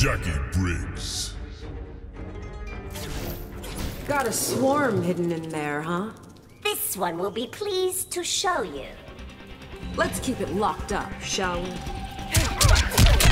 Jacqui Briggs. Got a swarm hidden in there, huh? This one will be pleased to show you. Let's keep it locked up, shall we?